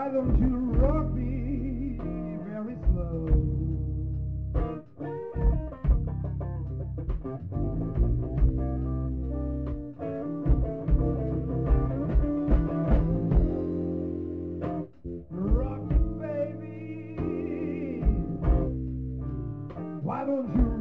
Why don't you rock me very slow? Rock baby. Why don't you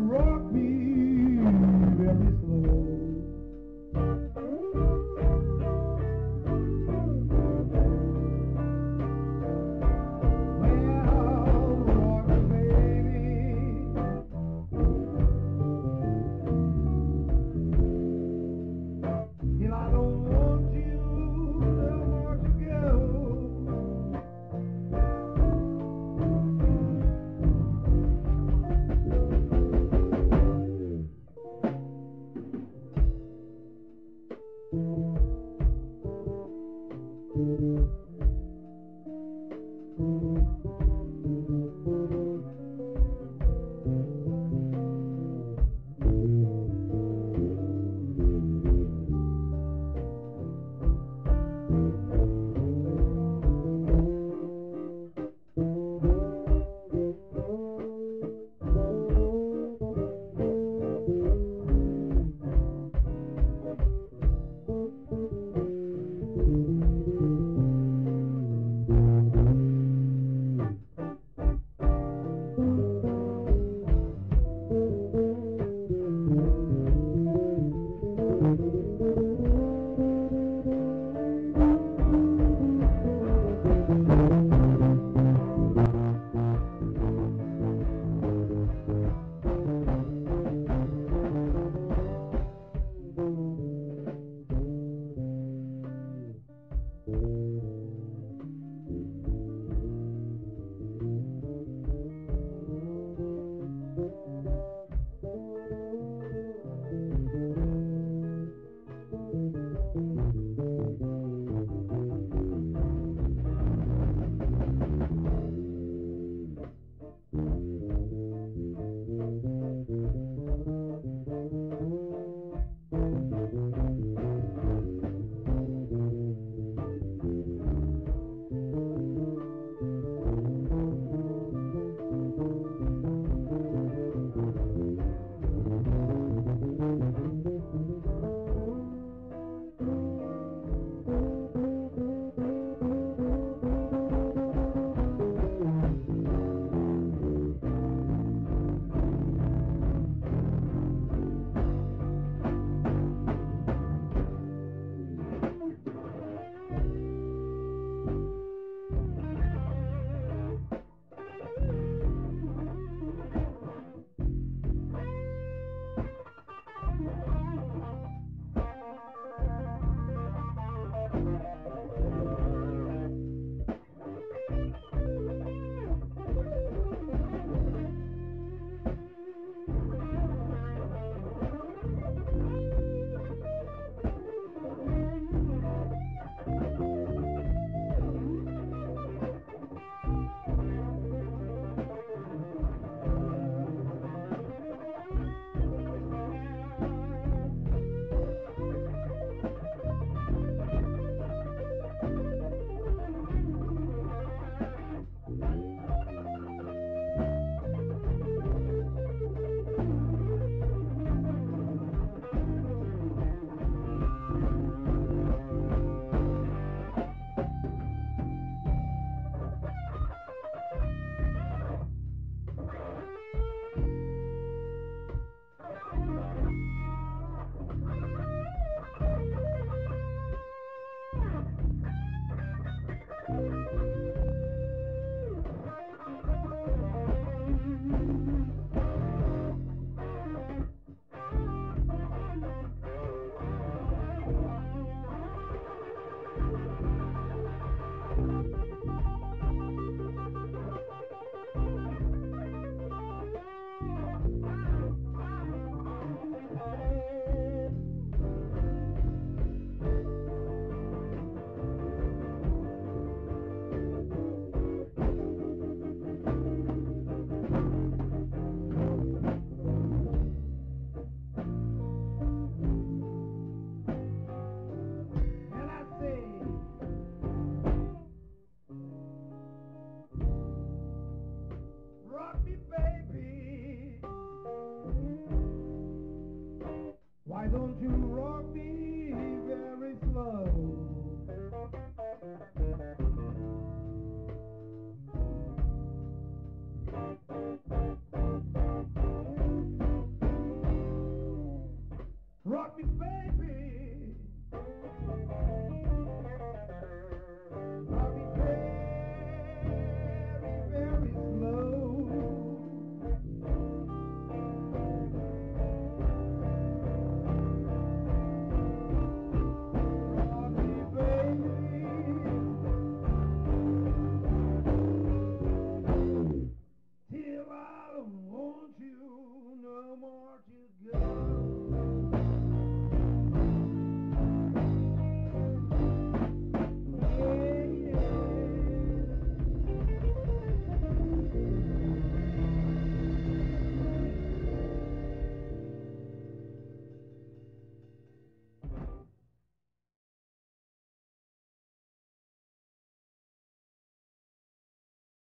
Why don't you rock me very slow?